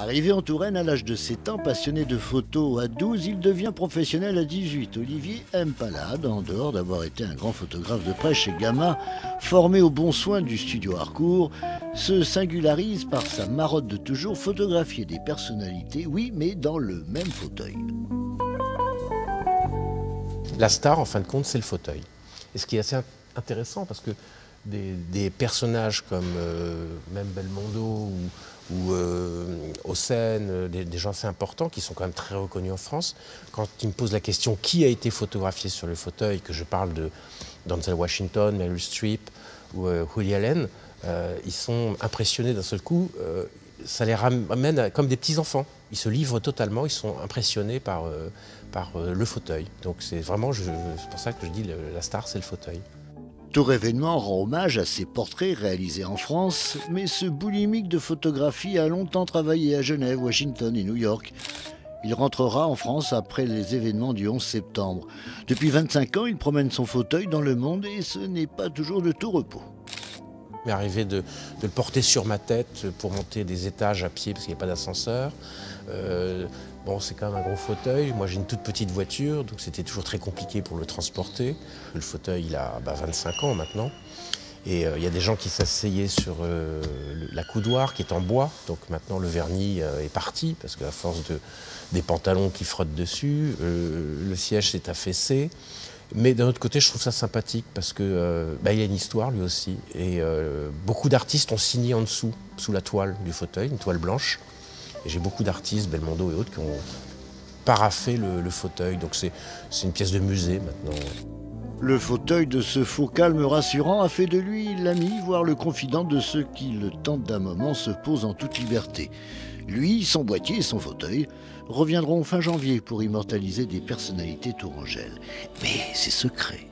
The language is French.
Arrivé en Touraine à l'âge de 7 ans, passionné de photos à 12, il devient professionnel à 18. Olivier aime Palade, en dehors d'avoir été un grand photographe de presse chez Gamma, formé aux bons soins du studio Harcourt, se singularise par sa marotte de toujours photographier des personnalités, oui, mais dans le même fauteuil. La star, en fin de compte, c'est le fauteuil. Et ce qui est assez intéressant, parce que des, personnages comme euh, même Belmondo ou, ou euh, euh des, gens assez importants qui sont quand même très reconnus en France, quand ils me posent la question qui a été photographié sur le fauteuil, que je parle de Denzel Washington, Meryl Streep ou euh, Allen, ils sont impressionnés d'un seul coup. ça les ramène comme des petits-enfants. Ils se livrent totalement, ils sont impressionnés par, par le fauteuil. Donc c'est vraiment, c'est pour ça que je dis la star, c'est le fauteuil. Tour événement rend hommage à ses portraits réalisés en France, mais ce boulimique de photographie a longtemps travaillé à Genève, Washington et New York. Il rentrera en France après les événements du 11 septembre. Depuis 25 ans, il promène son fauteuil dans le monde et ce n'est pas toujours de tout repos. M'est arrivé de, le porter sur ma tête pour monter des étages à pied parce qu'il n'y a pas d'ascenseur. Euh, bon, c'est quand même un gros fauteuil. Moi, j'ai une toute petite voiture, donc c'était toujours très compliqué pour le transporter. Le fauteuil, il a 25 bah, ans maintenant. Et euh, il y a des gens qui s'asseyaient sur euh, la coudoir qui est en bois. Donc maintenant, le vernis est parti parce qu'à force de, des pantalons qui frottent dessus, le siège s'est affaissé. Mais d'un autre côté, je trouve ça sympathique parce que euh, bah, il y a une histoire lui aussi. Et euh, beaucoup d'artistes ont signé en dessous, sous la toile du fauteuil, une toile blanche. Et j'ai beaucoup d'artistes, Belmondo et autres, qui ont paraffé le, fauteuil. Donc c'est une pièce de musée maintenant. Le fauteuil de ce faux calme rassurant a fait de lui l'ami, voire le confident de ceux qui, le tentent d'un moment, se posent en toute liberté. Lui, son boîtier et son fauteuil reviendront fin janvier pour immortaliser des personnalités tourangelles. Mais c'est secret.